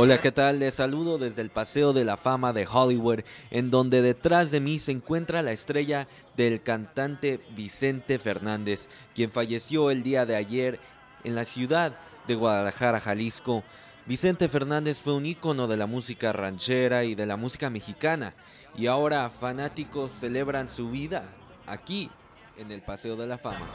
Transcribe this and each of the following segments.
Hola, ¿qué tal? Les saludo desde el Paseo de la Fama de Hollywood, en donde detrás de mí se encuentra la estrella del cantante Vicente Fernández, quien falleció el día de ayer en la ciudad de Guadalajara, Jalisco. Vicente Fernández fue un ícono de la música ranchera y de la música mexicana, y ahora fanáticos celebran su vida aquí, en el Paseo de la Fama.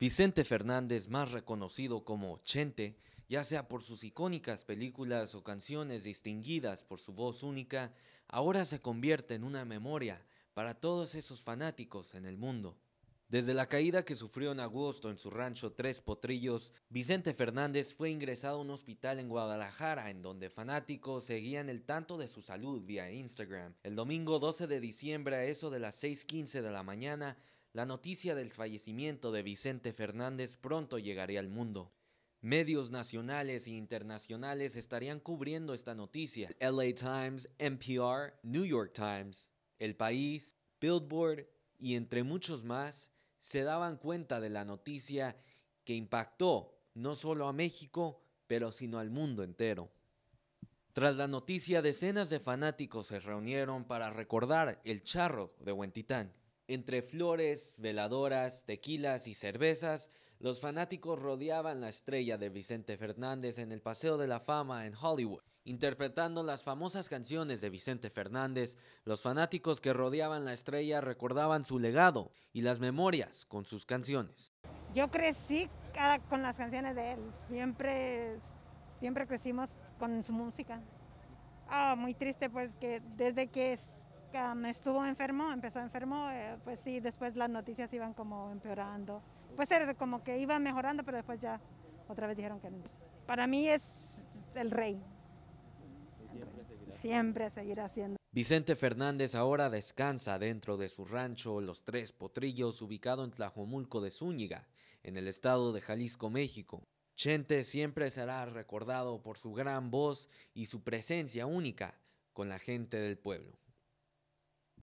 Vicente Fernández, más reconocido como Chente, ya sea por sus icónicas películas o canciones distinguidas por su voz única, ahora se convierte en una memoria para todos esos fanáticos en el mundo. Desde la caída que sufrió en agosto en su rancho Tres Potrillos, Vicente Fernández fue ingresado a un hospital en Guadalajara, en donde fanáticos seguían el tanto de su salud vía Instagram. El domingo 12 de diciembre, a eso de las 6:15 de la mañana, la noticia del fallecimiento de Vicente Fernández pronto llegaría al mundo. Medios nacionales e internacionales estarían cubriendo esta noticia. LA Times, NPR, New York Times, El País, Billboard y entre muchos más se daban cuenta de la noticia que impactó no solo a México, pero sino al mundo entero. Tras la noticia, decenas de fanáticos se reunieron para recordar el charro de Huentitán. Entre flores, veladoras, tequilas y cervezas, los fanáticos rodeaban la estrella de Vicente Fernández en el Paseo de la Fama en Hollywood. Interpretando las famosas canciones de Vicente Fernández, los fanáticos que rodeaban la estrella recordaban su legado y las memorias con sus canciones. Yo crecí con las canciones de él, siempre, siempre crecimos con su música. Ah, muy triste porque desde que estuvo enfermo, empezó enfermo, eh, pues sí, después las noticias iban como empeorando pues era como que iba mejorando, pero después ya otra vez dijeron que no. Para mí es el rey. Siempre seguirá. siendo. Vicente Fernández ahora descansa dentro de su rancho Los Tres Potrillos, ubicado en Tlajomulco de Zúñiga, en el estado de Jalisco, México. Chente siempre será recordado por su gran voz y su presencia única con la gente del pueblo.